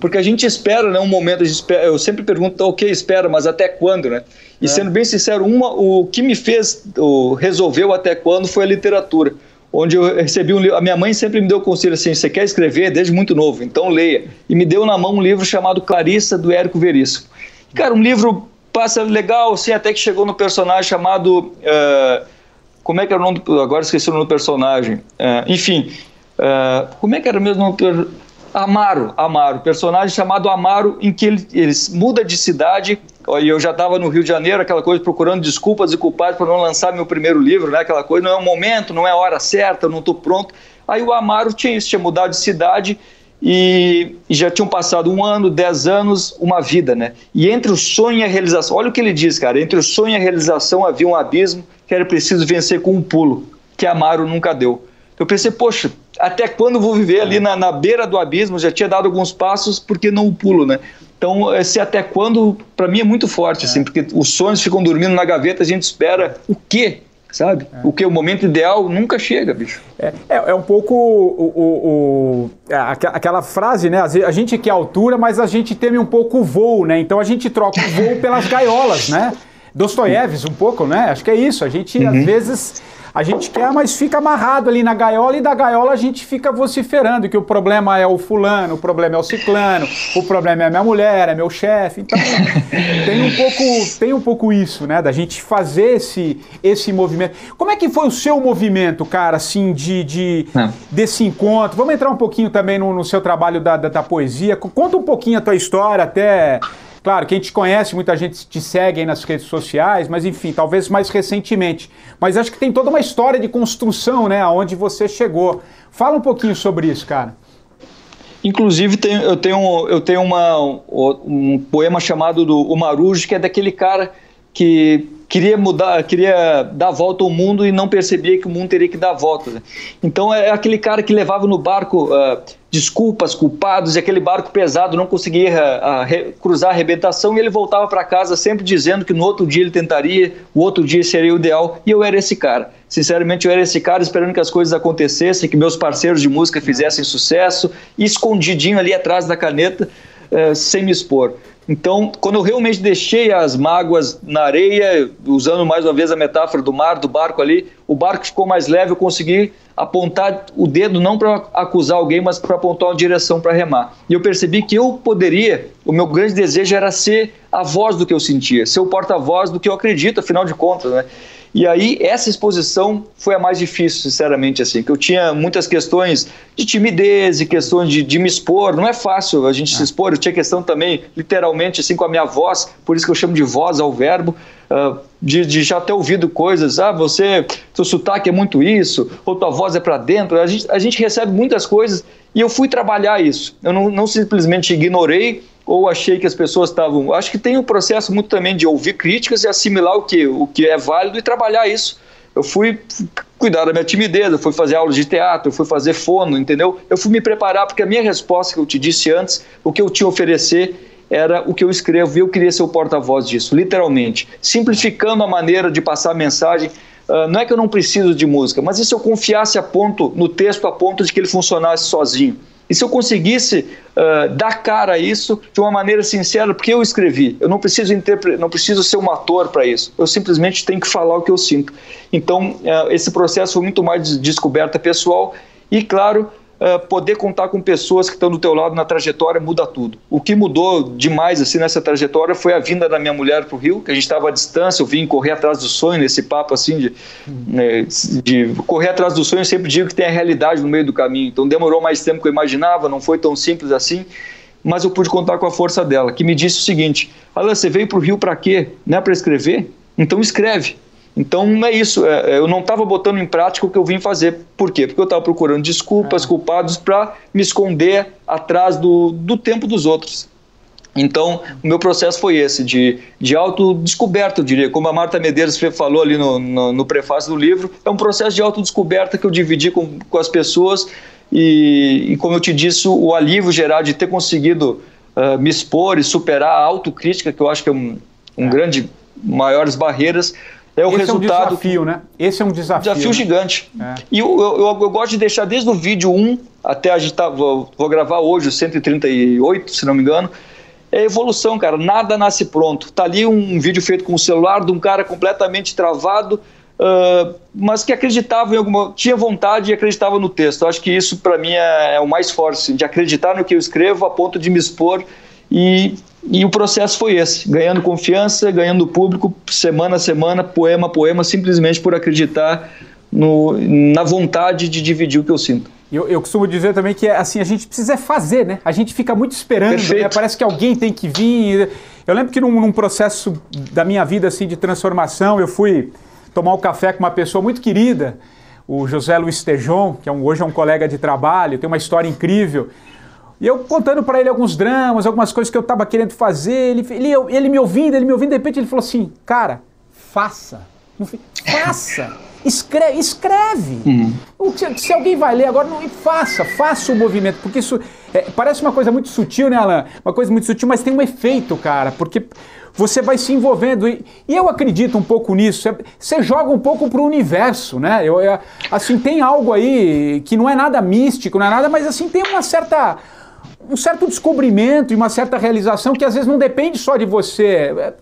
Porque a gente espera, né, um momento, espera, eu sempre pergunto, ok, espera, mas até quando, né? E é. sendo bem sincero, uma, o que me fez, o, resolveu até quando foi a literatura, onde eu recebi um livro, a minha mãe sempre me deu o conselho assim, você quer escrever desde muito novo, então leia. E me deu na mão um livro chamado Clarissa, do Érico Veríssimo. Cara, um livro passa legal, assim, até que chegou no personagem chamado... Uh, como é que era o nome do, agora esqueci o nome do personagem. É, enfim é, como é que era mesmo o nome Amaro Amaro personagem chamado Amaro em que ele, ele muda de cidade e eu já estava no Rio de Janeiro aquela coisa procurando desculpas e culpados para não lançar meu primeiro livro né aquela coisa não é o momento não é a hora certa não estou pronto. Aí o Amaro tinha tinha mudado de cidade e, já tinham passado um ano, dez anos, uma vida, né? E entre o sonho e a realização, olha o que ele diz, cara, entre o sonho e a realização havia um abismo que era preciso vencer com um pulo, que Amaro nunca deu. Eu pensei, poxa, até quando vou viver ali na, na beira do abismo? Já tinha dado alguns passos, por que não o pulo, né? Então, esse até quando, para mim, é muito forte, é. assim, porque os sonhos ficam dormindo na gaveta, a gente espera o quê? Sabe? É. O que o momento ideal nunca chega, bicho. É, é, é um pouco o, o, o, é, aquela frase, né? A gente quer altura, mas a gente teme um pouco o voo, né? Então a gente troca o voo pelas gaiolas, né? [laughs] Dostoiévski um pouco, né? Acho que é isso. A gente uhum. às vezes a gente quer, mas fica amarrado ali na gaiola e da gaiola a gente fica vociferando que o problema é o fulano, o problema é o ciclano, o problema é minha mulher, é meu chefe. Então [laughs] tem um pouco, tem um pouco isso, né? Da gente fazer esse, esse movimento. Como é que foi o seu movimento, cara, assim, de, de desse encontro? Vamos entrar um pouquinho também no, no seu trabalho da, da, da poesia. Conta um pouquinho a tua história, até Claro, quem te conhece, muita gente te segue aí nas redes sociais, mas enfim, talvez mais recentemente. Mas acho que tem toda uma história de construção, né, aonde você chegou. Fala um pouquinho sobre isso, cara. Inclusive, tem, eu tenho, eu tenho uma, um poema chamado do O Marujo, que é daquele cara que queria mudar, queria dar volta ao mundo e não percebia que o mundo teria que dar volta. Né? Então é aquele cara que levava no barco uh, desculpas, culpados, e aquele barco pesado não conseguia uh, cruzar a arrebentação e ele voltava para casa sempre dizendo que no outro dia ele tentaria, o outro dia seria o ideal, e eu era esse cara. Sinceramente, eu era esse cara esperando que as coisas acontecessem, que meus parceiros de música fizessem sucesso, escondidinho ali atrás da caneta, uh, sem me expor. Então, quando eu realmente deixei as mágoas na areia, usando mais uma vez a metáfora do mar, do barco ali, o barco ficou mais leve, eu consegui apontar o dedo não para acusar alguém, mas para apontar uma direção para remar. E eu percebi que eu poderia, o meu grande desejo era ser a voz do que eu sentia, ser o porta-voz do que eu acredito, afinal de contas, né? E aí, essa exposição foi a mais difícil, sinceramente, assim, que eu tinha muitas questões de timidez e questões de, de me expor. Não é fácil a gente é. se expor. Eu tinha questão também, literalmente, assim, com a minha voz, por isso que eu chamo de voz ao verbo, uh, de, de, já ter ouvido coisas. Ah, você, seu sotaque é muito isso, ou tua voz é para dentro. A gente, a gente recebe muitas coisas e eu fui trabalhar isso. Eu não, não simplesmente ignorei ou achei que as pessoas estavam. Acho que tem um processo muito também de ouvir críticas e assimilar o que, o que é válido e trabalhar isso. Eu fui cuidar da minha timidez, eu fui fazer aulas de teatro, eu fui fazer fono, entendeu? Eu fui me preparar, porque a minha resposta que eu te disse antes, o que eu tinha a oferecer era o que eu escrevo e eu queria ser o porta-voz disso, literalmente. Simplificando a maneira de passar a mensagem. Uh, não é que eu não preciso de música, mas e se eu confiasse a ponto, no texto a ponto de que ele funcionasse sozinho? E se eu conseguisse uh, dar cara a isso de uma maneira sincera, porque eu escrevi, eu não preciso não preciso ser um ator para isso, eu simplesmente tenho que falar o que eu sinto. Então, uh, esse processo foi muito mais de descoberta pessoal e, claro, uh, poder contar com pessoas que estão do teu lado na trajetória muda tudo. O que mudou demais assim nessa trajetória foi a vinda da minha mulher para o Rio, que a gente estava à distância, eu vim correr atrás do sonho, nesse papo assim de, né, de correr atrás do sonho, eu sempre digo que tem a realidade no meio do caminho. Então demorou mais tempo que eu imaginava, não foi tão simples assim mas eu pude contar com a força dela, que me disse o seguinte: Alan, você veio para o Rio para quê? Não é para escrever? Então escreve. Então é isso, é, é eu não estava botando em prática o que eu vim fazer. Por quê? Porque eu estava procurando desculpas, é. culpados para me esconder atrás do, do tempo dos outros. Então, o meu processo foi esse, de, de autodescoberta, eu diria. Como a Marta Medeiros falou ali no, no, no prefácio do livro, é um processo de autodescoberta que eu dividi com, com as pessoas. E, e, como eu te disse, o alívio geral de ter conseguido uh, me expor e superar a autocrítica, que eu acho que é um, um é. grande, maiores barreiras, é o Esse resultado. É um desafio, né? Esse é um desafio. Desafio né? gigante. É. E eu, eu, eu, gosto de deixar desde o vídeo 1 até a gente tá, vou, vou gravar hoje o 138, se não me engano. É evolução, cara. Nada nasce pronto. Tá ali um vídeo feito com o celular de um cara completamente travado, uh, mas que acreditava em alguma. tinha vontade e acreditava no texto. Eu acho que isso, para mim, é, é, o mais forte, assim, de acreditar no que eu escrevo a ponto de me expor e e o processo foi esse, ganhando confiança, ganhando público, semana a semana, poema a poema, simplesmente por acreditar no, na vontade de dividir o que eu sinto. Eu, eu costumo dizer também que assim a gente precisa fazer, né? A gente fica muito esperando, né? parece que alguém tem que vir. Eu lembro que num, num, processo da minha vida assim de transformação, eu fui tomar um café com uma pessoa muito querida, o José Luiz Tejon, que é um, hoje é um colega de trabalho, tem uma história incrível. E eu contando para ele alguns dramas, algumas coisas que eu estava querendo fazer, ele, ele, ele me ouvindo, ele me ouvindo, de repente ele falou assim, cara, faça. Faça. [laughs] Escreve. escreve. Uhum. Se, se, alguém vai ler agora, não, faça, faça o movimento, porque isso é, parece uma coisa muito sutil, né, Alan? Uma coisa muito sutil, mas tem um efeito, cara, porque você vai se envolvendo. E, e eu acredito um pouco nisso. É, você joga um pouco para o universo, né? Eu, eu, assim, tem algo aí que não é nada místico, não é nada, mas assim, tem uma certa um certo descobrimento e uma certa realização que às vezes não depende só de você. É,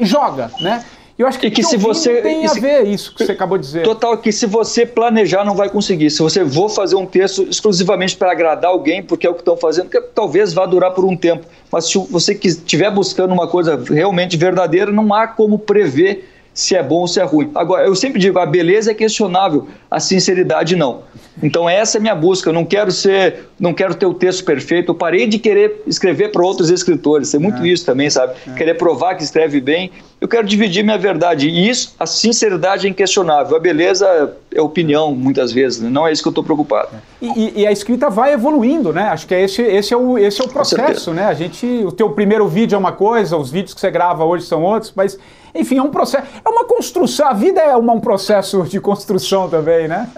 joga, né? Eu acho que, e que se você tem a ver isso que você acabou de dizer. Total, que se você planejar não vai conseguir. Se você vou fazer um texto exclusivamente para agradar alguém, porque é o que estão fazendo, que talvez vá durar por um tempo. Mas se você estiver buscando uma coisa realmente verdadeira, não há como prever se é bom ou se é ruim. Agora, eu sempre digo, a beleza é questionável, a sinceridade não. Então essa é a minha busca. Eu não quero ser, não quero ter o texto perfeito. Eu parei de querer escrever para outros escritores. É muito é. isso também, sabe? É. Querer provar que escreve bem. Eu quero dividir minha verdade. E isso, a sinceridade é inquestionável. A beleza é opinião, muitas vezes. Né? Não é isso que eu estou preocupado. E, e, a escrita vai evoluindo, né? Acho que é esse, esse, é, o, esse é o processo, né? A gente, o teu primeiro vídeo é uma coisa, os vídeos que você grava hoje são outros, mas enfim, é um processo, é uma construção. A vida é uma, um processo de construção também, né?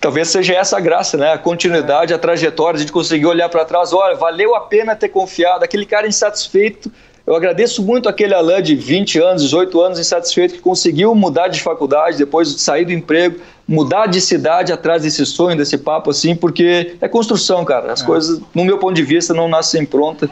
Talvez seja essa a graça, né? A continuidade, a trajetória, a gente conseguir olhar para trás. Olha, valeu a pena ter confiado. Aquele cara insatisfeito. Eu agradeço muito aquele Alain de 20 anos, 18 anos insatisfeito que conseguiu mudar de faculdade, depois de sair do emprego, mudar de cidade atrás desse sonho, desse papo assim, porque é construção, cara. As é. coisas, no meu ponto de vista, não nascem prontas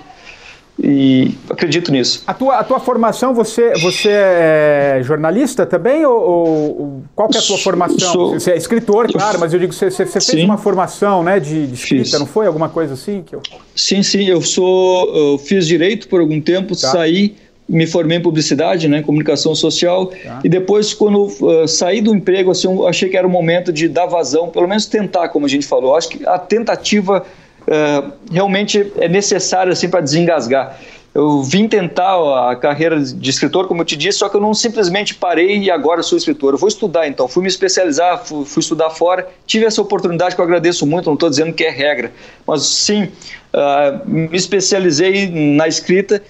e acredito nisso. A tua, a tua formação, você, você é jornalista também? Ou, ou qual que é a tua formação? Sou, você é escritor, claro, mas eu digo, você, você fez sim, uma formação né, de, de escrita, fiz. não foi? Alguma coisa assim? Que eu... Sim, sim, eu sou. Eu fiz direito por algum tempo, tá. saí, me formei em publicidade, né, comunicação social, tá. e depois, quando uh, saí do emprego, assim, achei que era o momento de dar vazão, pelo menos tentar, como a gente falou. Acho que a tentativa uh, realmente é necessário assim, para desengasgar. Eu vim tentar a carreira de escritor, como eu te disse, só que eu não simplesmente parei e agora sou escritor. Eu vou estudar então, fui me especializar, fui, fui estudar fora, tive essa oportunidade que eu agradeço muito, não estou dizendo que é regra, mas sim, uh, me especializei na escrita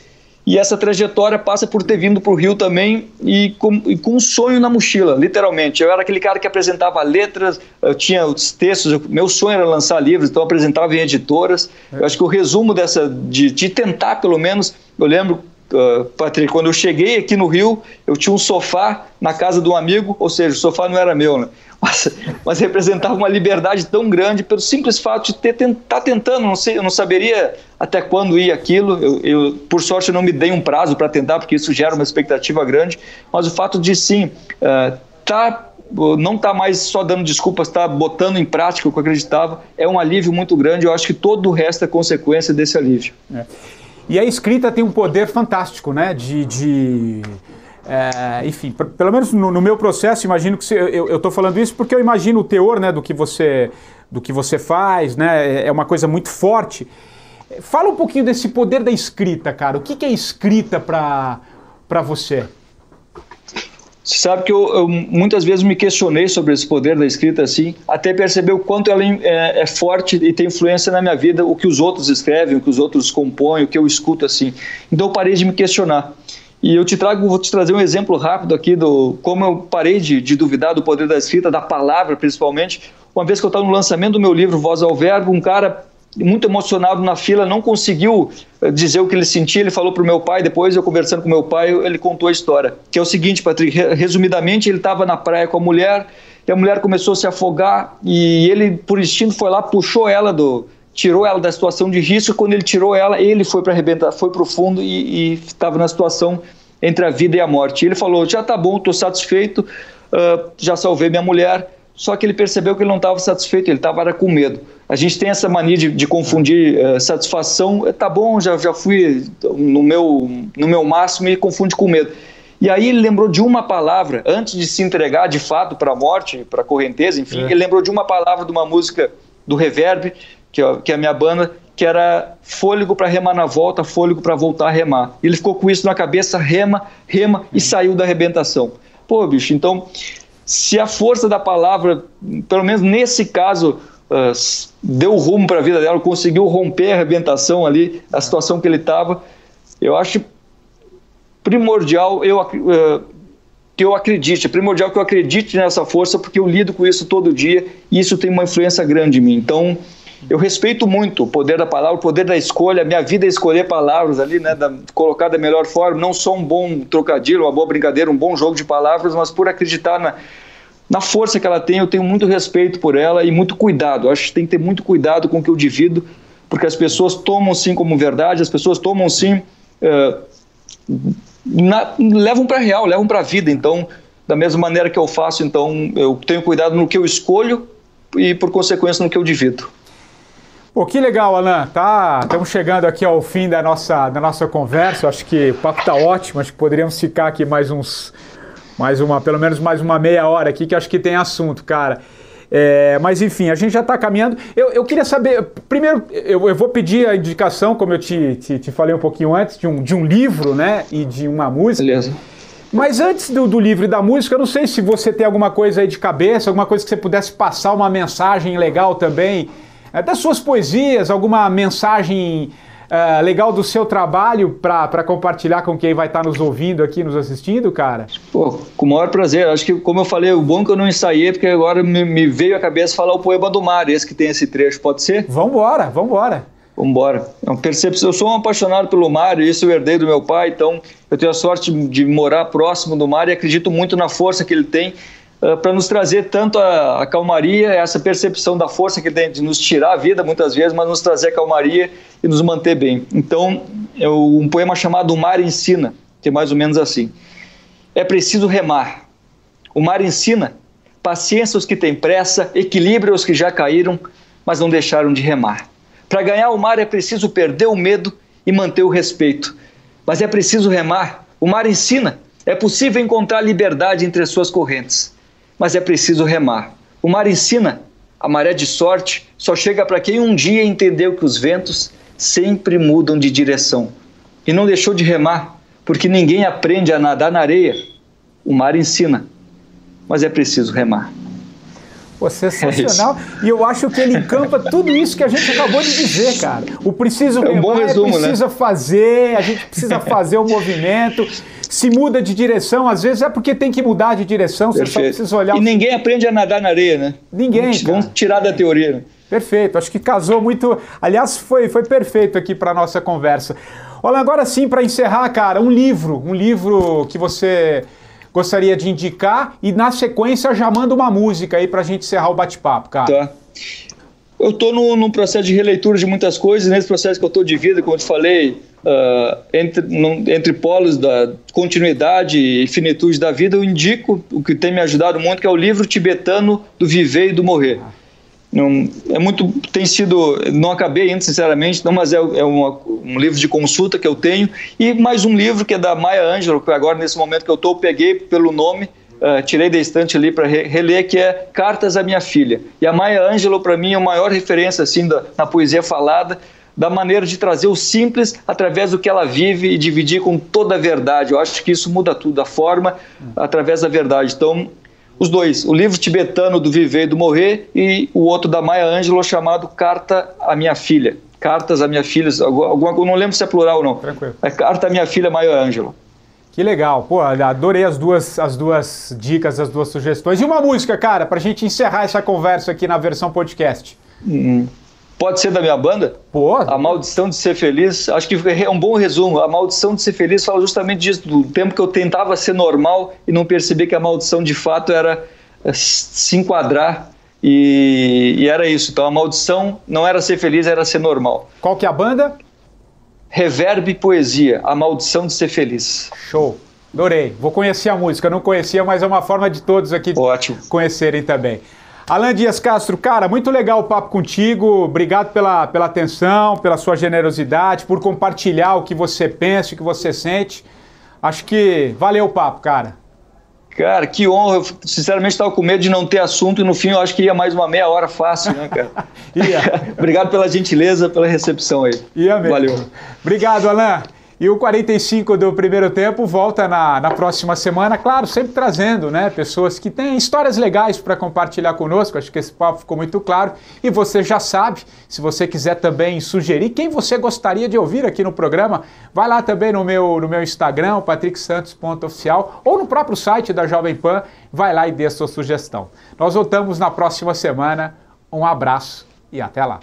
e essa trajetória passa por ter vindo para o Rio também e com, e com, um sonho na mochila, literalmente. Eu era aquele cara que apresentava letras, eu tinha os textos, eu, meu sonho era lançar livros, então eu apresentava em editoras. É. Eu acho que o resumo dessa, de, de tentar pelo menos, eu lembro Uh, Patrick, quando eu cheguei aqui no Rio, eu tinha um sofá na casa de um amigo, ou seja, o sofá não era meu, né? Mas, mas representava uma liberdade tão grande pelo simples fato de ter tá tentando, não sei, eu não saberia até quando ia aquilo. Eu, eu por sorte, eu não me dei um prazo para tentar, porque isso gera uma expectativa grande. Mas o fato de sim, uh, tá não está mais só dando desculpas, está botando em prática o que eu acreditava, é um alívio muito grande. Eu acho que todo o resto é consequência desse alívio. É. E a escrita tem um poder fantástico, né? De, de é, enfim, pelo menos no, no, meu processo, imagino que você, eu estou falando isso porque eu imagino o teor né, do, que você, do que você faz, né, é uma coisa muito forte. Fala um pouquinho desse poder da escrita, cara. O que, que é escrita para você? Você sabe que eu, eu, muitas vezes me questionei sobre esse poder da escrita assim, até perceber o quanto ela é, é, forte e tem influência na minha vida, o que os outros escrevem, o que os outros compõem, o que eu escuto assim. Então eu parei de me questionar. E eu te trago, vou te trazer um exemplo rápido aqui do como eu parei de, de duvidar do poder da escrita, da palavra principalmente. Uma vez que eu estava no lançamento do meu livro Voz ao Verbo, um cara muito emocionado na fila, não conseguiu eh, dizer o que ele sentia. Ele falou para o meu pai, depois eu conversando com meu pai, ele contou a história. Que é o seguinte, Patrick, resumidamente, ele estava na praia com a mulher, e a mulher começou a se afogar, e ele, por instinto, foi lá, puxou ela do, tirou ela da situação de risco. Quando ele tirou ela, ele foi para arrebentar, foi para o fundo e estava na situação entre a vida e a morte. Ele falou: já tá bom, estou satisfeito, uh, já salvei minha mulher. Só que ele percebeu que ele não estava satisfeito, ele estava com medo. A gente tem essa mania de, de confundir uh, satisfação. Tá bom, já, já fui no meu, no meu máximo e confunde com medo. E aí ele lembrou de uma palavra, antes de se entregar de fato para a morte, para a correnteza, enfim, é. ele lembrou de uma palavra de uma música do Reverb, que, que é a minha banda, que era fôlego para remar na volta, fôlego para voltar a remar. Ele ficou com isso na cabeça, rema, rema e saiu da arrebentação. Pô, bicho, então, se a força da palavra, pelo menos nesse caso, uh, deu rumo para a vida dela, conseguiu romper a arrebentação ali, a situação que ele estava, eu acho primordial eu, uh, que eu acredite, é primordial que eu acredite nessa força, porque eu lido com isso todo dia e isso tem uma influência grande em mim. Então, eu respeito muito o poder da palavra, o poder da escolha. Minha vida é escolher palavras ali, né? Da, colocar da melhor forma. Não só um bom trocadilho, uma boa brincadeira, um bom jogo de palavras, mas por acreditar na, na força que ela tem. Eu tenho muito respeito por ela e muito cuidado. Eu acho que tem que ter muito cuidado com o que eu divido, porque as pessoas tomam sim como verdade, as pessoas tomam sim. Uh, na, levam para real, levam para a vida. Então, da mesma maneira que eu faço, então eu tenho cuidado no que eu escolho e, por consequência, no que eu divido. Pô, que legal, Alan. Tá, estamos chegando aqui ao fim da nossa, da nossa conversa. acho que o papo tá ótimo. Acho que poderíamos ficar aqui mais uns, mais uma, pelo menos mais uma meia hora aqui, que acho que tem assunto, cara. É, mas enfim, a gente já está caminhando. Eu, eu, queria saber, primeiro, eu, eu, vou pedir a indicação, como eu te, te, te, falei um pouquinho antes, de um, de um livro, né? E de uma música. Beleza. Mas antes do, do, livro e da música, eu não sei se você tem alguma coisa aí de cabeça, alguma coisa que você pudesse passar, uma mensagem legal também, das suas poesias, alguma mensagem uh, legal do seu trabalho para compartilhar com quem vai estar tá nos ouvindo aqui, nos assistindo, cara? Pô, com o maior prazer. Acho que, como eu falei, o bom é que eu não ensaiei, porque agora me, me veio à cabeça falar o poema do mar, esse que tem esse trecho, pode ser? Vambora, vambora. Vambora. É uma percepção. Eu sou um apaixonado pelo mar, e isso eu herdei do meu pai, então eu tenho a sorte de morar próximo do mar e acredito muito na força que ele tem uh, para nos trazer tanto a, a, calmaria, essa percepção da força que tem de nos tirar a vida muitas vezes, mas nos trazer a calmaria e nos manter bem. Então, é um poema chamado O Mar Ensina, que é mais ou menos assim. É preciso remar. O mar ensina paciência os que têm pressa, equilíbrio os que já caíram, mas não deixaram de remar. Para ganhar o mar é preciso perder o medo e manter o respeito. Mas é preciso remar. O mar ensina. É possível encontrar liberdade entre as suas correntes. Mas é preciso remar. O mar ensina. A maré de sorte só chega para quem um dia entendeu que os ventos sempre mudam de direção. E não deixou de remar, porque ninguém aprende a nadar na areia. O mar ensina, mas é preciso remar. Pô, sensacional. É e eu acho que ele encampa tudo isso que a gente acabou de dizer, cara. O preciso é um é resumo, precisa né? fazer, a gente precisa fazer o movimento. Se muda de direção, às vezes é porque tem que mudar de direção, você Perfeito. só precisa olhar. E ninguém aprende a nadar na areia, né? Ninguém. Vamos tirar da teoria. Né? Perfeito, acho que casou muito. Aliás, foi, foi perfeito aqui para nossa conversa. Olha, agora sim, para encerrar, cara, um livro, um livro que você gostaria de indicar e na sequência já manda uma música aí para a gente encerrar o bate-papo, cara. Tá. Eu estou num processo de releitura de muitas coisas, nesse processo que eu estou de vida, como eu te falei, uh, entre, num, entre polos da continuidade e finitude da vida, eu indico o que tem me ajudado muito, que é o livro tibetano do Viver e do Morrer. Ah não, é muito, tem sido, não acabei ainda, sinceramente, não, mas é, é uma, um livro de consulta que eu tenho, e mais um livro que é da Maya Angelou, que agora, nesse momento que eu estou, peguei pelo nome, uh, tirei da estante ali para re, reler, que é Cartas à Minha Filha. E a Maya Angelou, para mim, é a maior referência, assim, da, na poesia falada, da maneira de trazer o simples através do que ela vive e dividir com toda a verdade. Eu acho que isso muda tudo, a forma através da verdade. Então, os dois, o livro tibetano do Viver e do Morrer e o outro da Maya Angelou chamado Carta à Minha Filha. Cartas à Minha Filha, alguma, não lembro se é plural ou não. Tranquilo. É Carta à Minha Filha Maya Angelou. Que legal, pô, adorei as duas, as duas dicas, as duas sugestões. E uma música, cara, pra gente encerrar essa conversa aqui na versão podcast. Hum. Pode ser da minha banda? Pô. A Maldição de Ser Feliz. Acho que é um bom resumo. A Maldição de Ser Feliz fala justamente disso, do tempo que eu tentava ser normal e não perceber que a maldição de fato era eh, se enquadrar e, e, era isso. Então a maldição não era ser feliz, era ser normal. Qual que é a banda? Reverb Poesia, A Maldição de Ser Feliz. Show. Adorei. Vou conhecer a música. Não conhecia, mas é uma forma de todos aqui Ótimo. conhecerem também. Alan Dias Castro, cara, muito legal o papo contigo. Obrigado pela, pela atenção, pela sua generosidade, por compartilhar o que você pensa, o que você sente. Acho que valeu o papo, cara. Cara, que honra. Eu, sinceramente, estava com medo de não ter assunto e no fim eu acho que ia mais uma meia hora fácil, né, cara? [laughs] [laughs] Obrigado pela gentileza, pela recepção aí. Ia mesmo. Valeu. Obrigado, Alan. E o 45 do primeiro tempo volta na, na próxima semana, claro, sempre trazendo né, pessoas que têm histórias legais para compartilhar conosco. Acho que esse papo ficou muito claro. E você já sabe, se você quiser também sugerir quem você gostaria de ouvir aqui no programa, vai lá também no meu, no meu Instagram, patricksantos.oficial, ou no próprio site da Jovem Pan, vai lá e dê a sua sugestão. Nós voltamos na próxima semana. Um abraço e até lá.